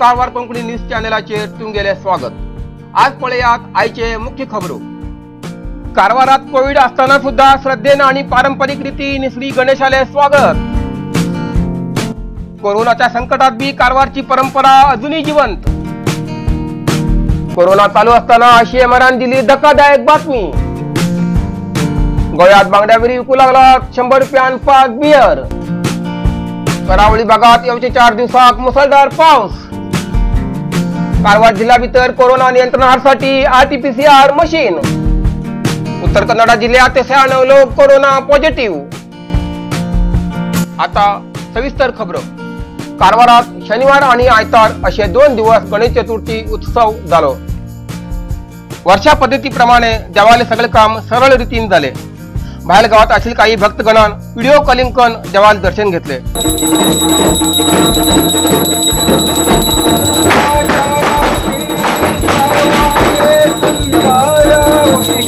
Karwar Konkani news चॅनलाचे तुंगेले स्वागत. आज पळयात आयचे मुख्य खबरो. कारवारात कोविड असताना सुद्धा श्रद्धेनं आणि पारंपरिक रीतीन श्री गणेशाले स्वागत. कोरोनाच्या संकटात बी कारवारची परंपरा अजूनही जिवंत. कोरोना चालू असताना आशियमरान दिली धक्कादायक बातमी. गोव्यात बांगड्यावरी विकू लागला शंभर रुपयान पाच बियर करावळी भागात येवचे चार दिवसात मुसळधार पाऊस. कारवार जिल्हा भीतर कोरोना नियंत्रणासाठी आरटीपीसीआर मशीन. उत्तर कन्नडा जिल्ह्यात शहाण्णव लोक कोरोना पॉझिटिव्ह. आता सविस्तर खबर. कारवारात शनिवार आणि आयतार असे दोन दिवस गणेश चतुर्थी उत्सव झालो. वर्षा पद्धतीप्रमाणे देवाले सगळे काम सरळ रीतीन झाले. बाहेर गावात असेल काही भक्तगणान व्हिडिओ कॉलिंग करून देवाल दर्शन घेतले.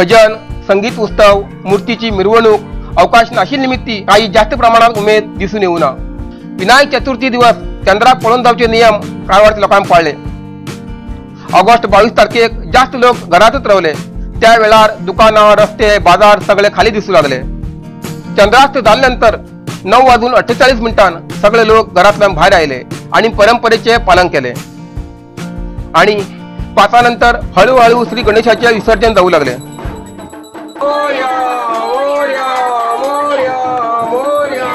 भजन संगीत उत्सव मूर्तीची मिरवणूक अवकाश नाशील निमित्ती काही जास्त प्रमाणात उमेद दिसून येऊ ना. विनायक चतुर्थी दिवस चंद्राक पळून जावचे नियम कारवारच्या लोकांनी पाळले. ऑगस्ट बावीस तारखेक जास्त लोक घरातच रावले. त्या वेळार दुकानं रस्ते बाजार सगळे खाली दिसू लागले. चंद्रास्त झाल्यानंतर नऊ वाजून अठ्ठेचाळीस मिनिटांन सगळे लोक घरातल्यान भायर आयले आणि परंपरेचे पालन केले. आणि पाचानंतर हळूहळू श्री गणेशाचे विसर्जन जाऊ लागले. मोरया, मोरया, मोरया, मोरया.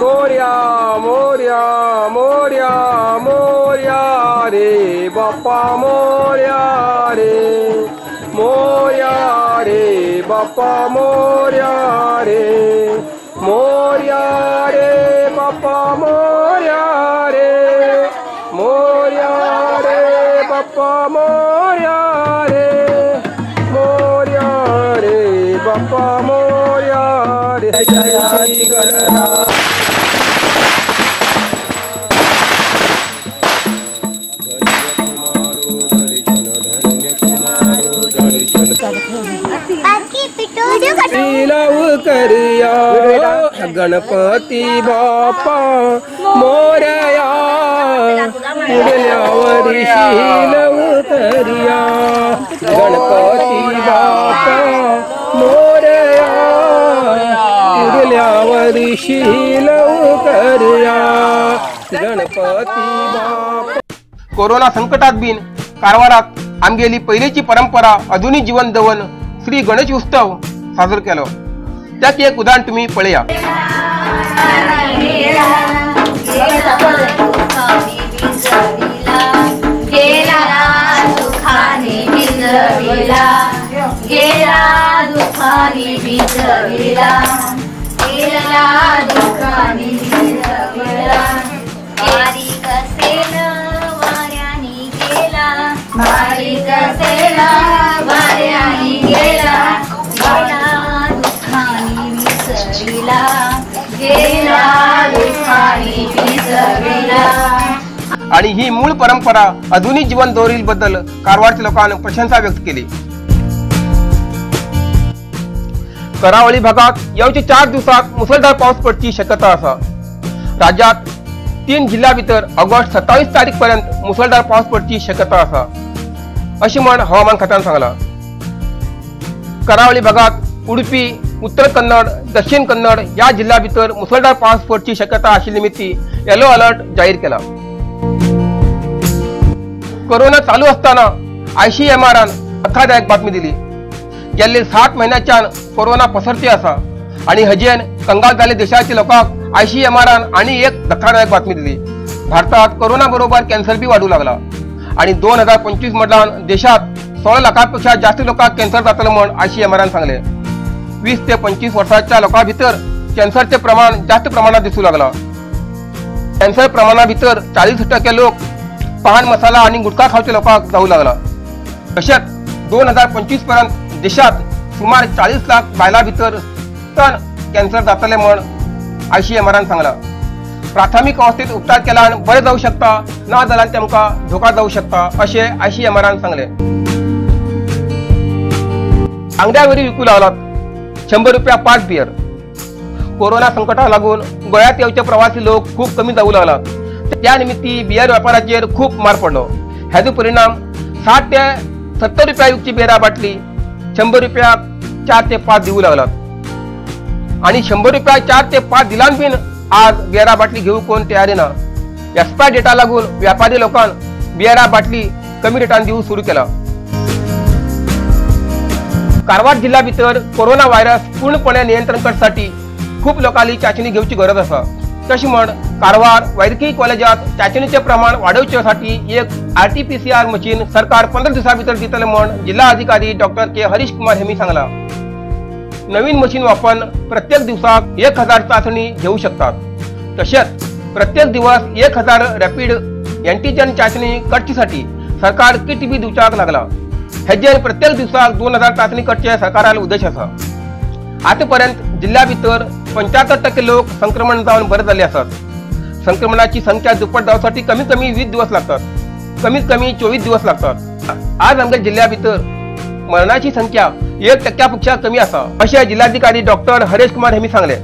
मोरया मोरया मोरया मोरया रे बाप्पा मोरया रे रे जय करिया गणपती बापा मोरया पुढल्या वर्षी लव करिया गणपती बापा गणपती कोरोना संकटात बिन कारवारात आमगेली पहिलीची परंपरा अजूनही जीवन दवन श्री गणेश उत्सव साजरो केलो. त्यात एक उदाहरण तुम्ही पळया. गेला दुखानी भिजविला गेला बारीक गेला बारीक गेला गेला गेला आणि ही मूळ परंपरा आधुनिक जीवन दोरील बद्दल कारवारच्या लोकांनी प्रशंसा व्यक्त केली. करावळी भागात येवच्या चार दिवसात मुसळधार पाऊस पडची शक्यता असा. राज्यात तीन जिल्ह्या भितर ऑगस्ट सत्तावीस तारीख पर्यंत मुसळधार पाऊस पडची शक्यता असा. अशी म्हण हवामान खात्यानं सांगला. करावळी भागात उडुपी उत्तर कन्नड दक्षिण कन्नड या जिल्ह्या भितर मुसळधार पाऊस पडची शक्यता आशिल्ली निमित्ती येलो अलर्ट जाहीर केला. कोरोना चालू असताना आयसीएमआरान धक्कादायक बातमी दिली. गेल्ले सात महिन्याच्यान कोरोना पसरती असा. आणि हजेन कंगाल झाले देशाचे लोकांक आयसीएमआरान आणि एक धक्कादायक बातमी दिली. भारतात कोरोना बरोबर कॅन्सर बी वाढू लागला. आणि दोन हजार पंचवीस मधल्यान देशात सोळा लाखांपेक्षा जास्त लोकांक कॅन्सर जातलं म्हण आयसीएमआरान सांगले. वीस ते पंचवीस वर्षाच्या लोकां भितर कॅन्सरचे प्रमाण जास्त प्रमाणात दिसू लागला. कॅन्सर प्रमाणा भितर चाळीस टक्के लोक पान मसाला आणि गुटखा खावचे लोकांक जाऊ लागला. तशेंच दोन हजार पंचवीसपर्यंत देशात सुमार चाळीस लाख बायला भितर तर कॅन्सर जातले म्हण आयसीएमआरान सांगला. प्राथमिक अवस्थेत उपचार केल्यान बरे जाऊ शकता ना जाल्यार तेमकां धोका जाऊ शकता अशें आयसीएमआरान सांगले. आंगड्यावरी विकू लागलात शंभर रुपया पाच बियर कोरोना संकटाक लागून गोंयांत येवचे प्रवासी लोक खूप कमी जाऊ लागला त्या निमित्ती बियर व्यापाराचेर खूप मार पडलो. हेजो परिणाम साठ ते सत्तर रुपया विकची बियरां बाटली शंभर रुपया चार ते पाच देऊ लागलात. आणि शंभर रुपया चार ते पाच दिलान बीन आज बियारा बाटली घेऊ कोण तयारी ना एक्सपायर डेटा लागून व्यापारी लोकांना बियारा बाटली कमी रेटान देऊ सुरू केला. कारवार जिल्हा भितर कोरोना व्हायरस पूर्णपणे नियंत्रण करण्यासाठी खूप लोकांनी चाचणी घेवची गरज असा. तशी म्हण कारवार वैद्यकीय कॉलेजात चाचणीचे प्रमाण वाढवच्यासाठी एक R T P C R machine सरकार पंधरा दिवसा भितर दितले म्हण जिल्हा अधिकारी डॉक्टर के हरीश कुमार हेमी सांगला नवीन मशीन वापरून प्रत्येक दिवसाक एक हजार चाचणी घेऊ शकतात. तसेच प्रत्येक दिवस एक हजार रॅपिड अँटीजन चाचणी करचीसाठी सरकार किट बी दिवच्याक लागला. हेजेर प्रत्येक दिवसाक दोन हजार चाचणी करचे सरकाराला उद्देश असा. आतापर्यंत जिल्ह्या भितर पंच्याहत्तर टक्के लोक संक्रमण जाऊन बरे झाले असतात. संक्रमणाची संख्या दुप्पट जावसाठी कमीत कमी वीस दिवस लागतात. कमीत कमी चोवीस दिवस लागतात. आज आमच्या जिल्ह्याभितर मरणाची संख्या एक टक्क्यापेक्षा कमी असा. असे जिल्हाधिकारी डॉक्टर हरेश कुमार यांनी सांगले.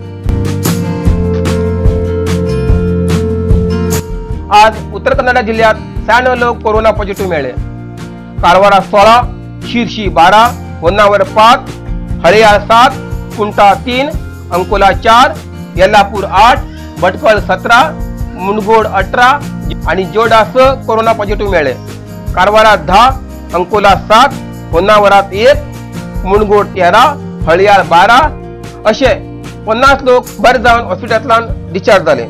आज उत्तर कन्नड जिल्ह्यात शहाण्णव लोक कोरोना पॉझिटिव्ह मिळाले. कारवारा सोळा शिरशी बारा होन्नावर पाच हळियाळ सात कुंटा तीन अंकोला चार येल्लापूर आठ भटकळ सतरा मुनगोड अठरा आणि जोडा स कोरोना पॉझिटिव्ह मिळाले. कारवारात दहा अंकोला सात होन्नावरात एक मुनगोड तेरा हळियाळ बारा असे पन्नास लोक बरे जाऊन हॉस्पिटलांत डिस्चार्ज झाले.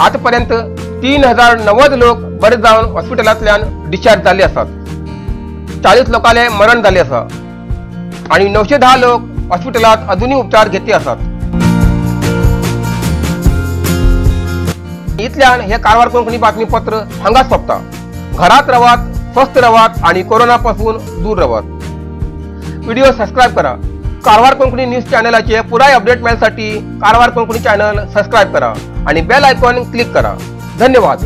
आतापर्यंत तीन हजार नव्वद लोक बरे जाऊन हॉस्पिटलांतल्यान डिस्चार्ज झाले असतात चाळीस लोकांले मरण झाले असा आणि नऊशे दहा लोक हॉस्पिटलात अजूनही उपचार घेतले असतात इथल्यान हे कारवार कोंकणी बातमीपत्र हांगाच सोंपता घरात रवात स्वस्थ रवात आणि कोरोनापासून दूर रवात. व्हिडिओ सबस्क्राईब करा. कारवार कोंकणी न्यूज चॅनलाचे पुराय अपडेट मिळण्यासाठी कारवार कोंकणी चॅनल सबस्क्राईब करा आणि बेल आयकॉन क्लिक करा. धन्यवाद.